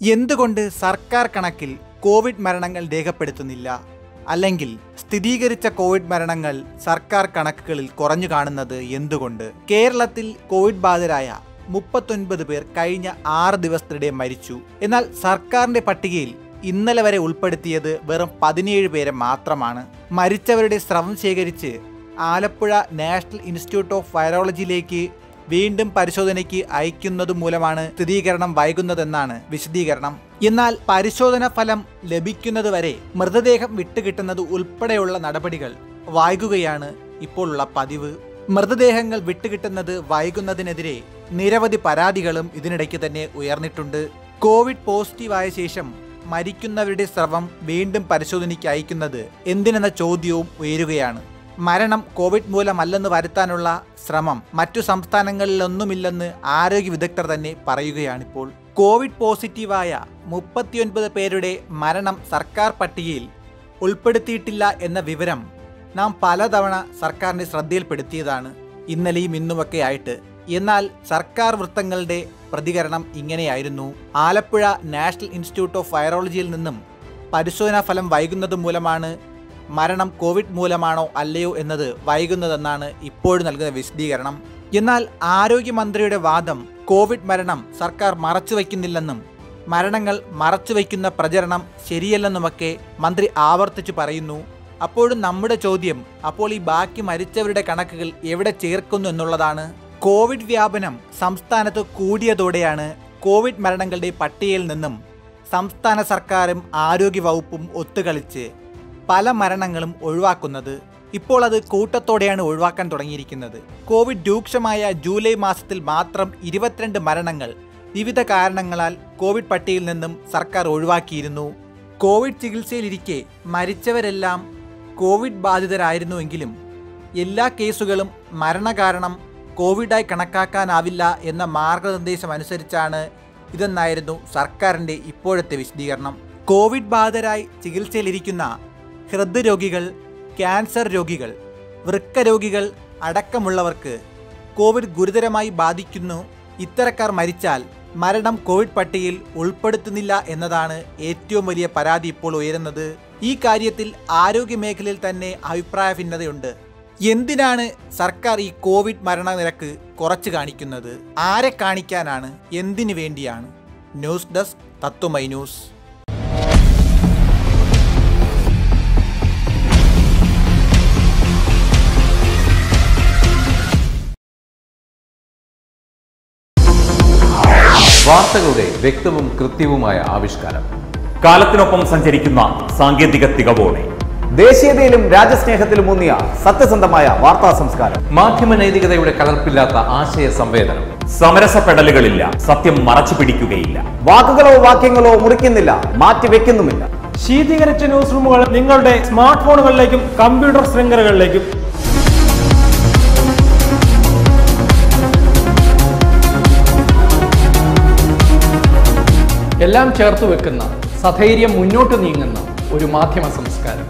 എന്തുകൊണ്ട് സർക്കാർ കണക്കിൽ കോവിഡ് മരണങ്ങൾ രേഖപ്പെടുത്തുന്നില്ല? അല്ലെങ്കിൽ സ്ഥിരീകരിച്ച കോവിഡ് മരണങ്ങൾ സർക്കാർ കണക്കുകളിൽ കുറഞ്ഞു കാണുന്നത് എന്തുകൊണ്ട്? കേരളത്തിൽ കോവിഡ് ബാധിതരായ മുപ്പത്തൊൻപത് പേർ കഴിഞ്ഞ ആറ് ദിവസത്തിനിടെ മരിച്ചു. എന്നാൽ സർക്കാരിന്റെ പട്ടികയിൽ ഇന്നലെ വരെ ഉൾപ്പെടുത്തിയത് വെറും പതിനേഴ് പേരെ മാത്രമാണ്. മരിച്ചവരുടെ സ്രവം ശേഖരിച്ച് ആലപ്പുഴ നാഷണൽ ഇൻസ്റ്റിറ്റ്യൂട്ട് ഓഫ് വൈറോളജിയിലേക്ക് വീണ്ടും പരിശോധനയ്ക്ക് അയക്കുന്നത് മൂലമാണ് സ്ഥിരീകരണം വൈകുന്നതെന്നാണ് വിശദീകരണം. എന്നാൽ പരിശോധന ഫലം ലഭിക്കുന്നതുവരെ മൃതദേഹം വിട്ടുകിട്ടുന്നത് ഉൾപ്പെടെയുള്ള നടപടികൾ വൈകുകയാണ് ഇപ്പോഴുള്ള പതിവ്. മൃതദേഹങ്ങൾ വിട്ടുകിട്ടുന്നത് വൈകുന്നതിനെതിരെ നിരവധി പരാതികളും ഇതിനിടയ്ക്ക് തന്നെ ഉയർന്നിട്ടുണ്ട്. കോവിഡ് പോസിറ്റീവായ ശേഷം മരിക്കുന്നവരുടെ സ്രവം വീണ്ടും പരിശോധനയ്ക്ക് അയക്കുന്നത് എന്തിനെന്ന ചോദ്യവും ഉയരുകയാണ്. മരണം കോവിഡ് മൂലമല്ലെന്ന് വരുത്താനുള്ള ശ്രമം മറ്റു സംസ്ഥാനങ്ങളിലൊന്നുമില്ലെന്ന് ആരോഗ്യ വിദഗ്ധർ തന്നെ പറയുകയാണിപ്പോൾ. കോവിഡ് പോസിറ്റീവായ മുപ്പത്തിയൊൻപത് പേരുടെ മരണം സർക്കാർ പട്ടികയിൽ ഉൾപ്പെടുത്തിയിട്ടില്ല എന്ന വിവരം നാം പലതവണ സർക്കാരിന്റെ ശ്രദ്ധയിൽപ്പെടുത്തിയതാണ്. ഇന്നലെയും ഇന്നുമൊക്കെ ആയിട്ട്. എന്നാൽ സർക്കാർ വൃത്തങ്ങളുടെ പ്രതികരണം ഇങ്ങനെയായിരുന്നു. ആലപ്പുഴ നാഷണൽ ഇൻസ്റ്റിറ്റ്യൂട്ട് ഓഫ് വൈറോളജിയിൽ നിന്നും പരിശോധനാ ഫലം വൈകുന്നത് മൂലമാണ് മരണം കോവിഡ് മൂലമാണോ അല്ലയോ എന്നത് വൈകുന്നതെന്നാണ് ഇപ്പോഴും നൽകുന്ന വിശദീകരണം. എന്നാൽ ആരോഗ്യമന്ത്രിയുടെ വാദം കോവിഡ് മരണം സർക്കാർ മറച്ചുവെക്കുന്നില്ലെന്നും മരണങ്ങൾ മറച്ചുവെക്കുന്ന പ്രചരണം ശരിയല്ലെന്നുമൊക്കെ മന്ത്രി ആവർത്തിച്ചു പറയുന്നു. അപ്പോഴും നമ്മുടെ ചോദ്യം അപ്പോൾ ഈ ബാക്കി മരിച്ചവരുടെ കണക്കുകൾ എവിടെ ചേർക്കുന്നു എന്നുള്ളതാണ്. കോവിഡ് വ്യാപനം സംസ്ഥാനത്ത് കൂടിയതോടെയാണ് കോവിഡ് മരണങ്ങളുടെ പട്ടികയിൽ നിന്നും സംസ്ഥാന സർക്കാരും ആരോഗ്യവകുപ്പും ഒത്തുകളിച്ച് പല മരണങ്ങളും ഒഴിവാക്കുന്നത് ഇപ്പോൾ അത് കൂട്ടത്തോടെയാണ് ഒഴിവാക്കാൻ തുടങ്ങിയിരിക്കുന്നത്. കോവിഡ് രൂക്ഷമായ ജൂലൈ മാസത്തിൽ മാത്രം ഇരുപത്തിരണ്ട് മരണങ്ങൾ വിവിധ കാരണങ്ങളാൽ കോവിഡ് പട്ടികയിൽ നിന്നും സർക്കാർ ഒഴിവാക്കിയിരുന്നു. കോവിഡ് ചികിത്സയിലിരിക്കെ മരിച്ചവരെല്ലാം കോവിഡ് ബാധിതരായിരുന്നുവെങ്കിലും എല്ലാ കേസുകളും മരണകാരണം കോവിഡായി കണക്കാക്കാനാവില്ല എന്ന മാർഗനിർദ്ദേശം അനുസരിച്ചാണ് ഇതെന്നായിരുന്നു സർക്കാരിന്റെ ഇപ്പോഴത്തെ വിശദീകരണം. കോവിഡ് ബാധിതരായി ചികിത്സയിലിരിക്കുന്ന ഹൃദ്രോഗികൾ ക്യാൻസർ രോഗികൾ വൃക്ക രോഗികൾ അടക്കമുള്ളവർക്ക് കോവിഡ് ഗുരുതരമായി ബാധിക്കുന്നു. ഇത്തരക്കാർ മരിച്ചാൽ മരണം കോവിഡ് പട്ടികയിൽ ഉൾപ്പെടുത്തുന്നില്ല എന്നതാണ് ഏറ്റവും വലിയ പരാതി ഇപ്പോൾ ഉയരുന്നത്. ഈ കാര്യത്തിൽ ആരോഗ്യ മേഖലയിൽ തന്നെ അഭിപ്രായ ഭിന്നതയുണ്ട്. എന്തിനാണ് സർക്കാർ ഈ കോവിഡ് മരണനിരക്ക് കുറച്ച് കാണിക്കുന്നത്? ആരെ കാണിക്കാനാണ്? എന്തിനു വേണ്ടിയാണ്? News desk Tatwamayi news. വാർത്തകളുടെ വ്യക്തവും കൃത്യവുമായ ആവിഷ്കാരം. കാലത്തിനൊപ്പം സഞ്ചരിക്കുന്ന സാങ്കേതിക തികവോടെ. ദേശീയതയിലും രാജ്യസ്നേഹത്തിലും ഊന്നിയ സത്യസന്ധമായ വാർത്താ സംസ്കാരം. മാധ്യമ നൈതികതയുടെ കലർപ്പില്ലാത്ത ആശയ സംവേദനം. സമരസപ്പെടലുകളില്ല സത്യം മറച്ചു പിടിക്കുകയില്ല. വാക്കുകളോ വാക്യങ്ങളോ മുറിക്കുന്നില്ല മാറ്റി വെക്കുന്നുമില്ല. ശീതീകരിച്ച ന്യൂസ് റൂമുകൾ നിങ്ങളുടെ സ്മാർട്ട് ഫോണുകളിലേക്കും കമ്പ്യൂട്ടർ ശൃംഖലകളിലേക്കും എല്ലാം ചേർത്ത് വെക്കുന്ന സധൈര്യം മുന്നോട്ട് നീങ്ങുന്ന ഒരു മാധ്യമ സംസ്കാരം.